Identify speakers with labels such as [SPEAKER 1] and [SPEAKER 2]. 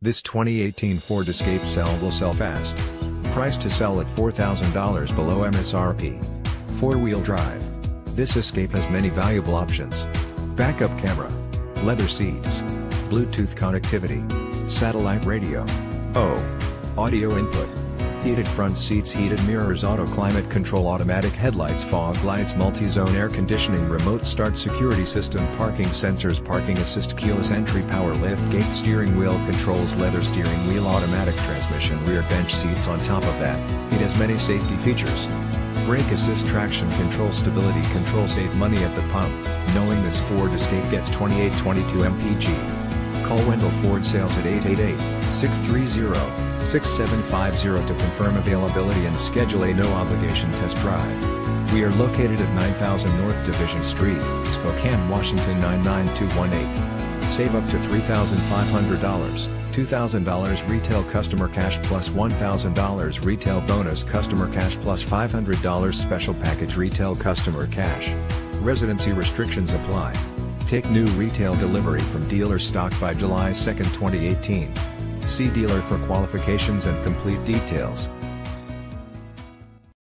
[SPEAKER 1] This 2018 Ford Escape SEL will sell fast. Price to sell at $4,000 below MSRP. Four-wheel drive. This Escape has many valuable options. Backup camera. Leather seats. Bluetooth connectivity. Satellite radio. Oh. Audio input. Heated front seats heated mirrors auto climate control automatic headlights fog lights multi-zone air conditioning remote start security system parking sensors parking assist keyless entry power lift gate steering wheel controls leather steering wheel automatic transmission rear bench seats on top of that, it has many safety features. Brake assist traction control stability control save money at the pump, knowing this Ford Escape gets 2822 mpg. Call Wendle Ford Sales at 888-630-6750 to confirm availability and schedule a no-obligation test drive. We are located at 9000 North Division Street, Spokane, Washington 99218. Save up to $3,500. $2,000 retail customer cash plus $1,000 retail bonus customer cash plus $500 special package retail customer cash. Residency restrictions apply. Take new retail delivery from dealer stock by July 2, 2018. See dealer for qualifications and complete details.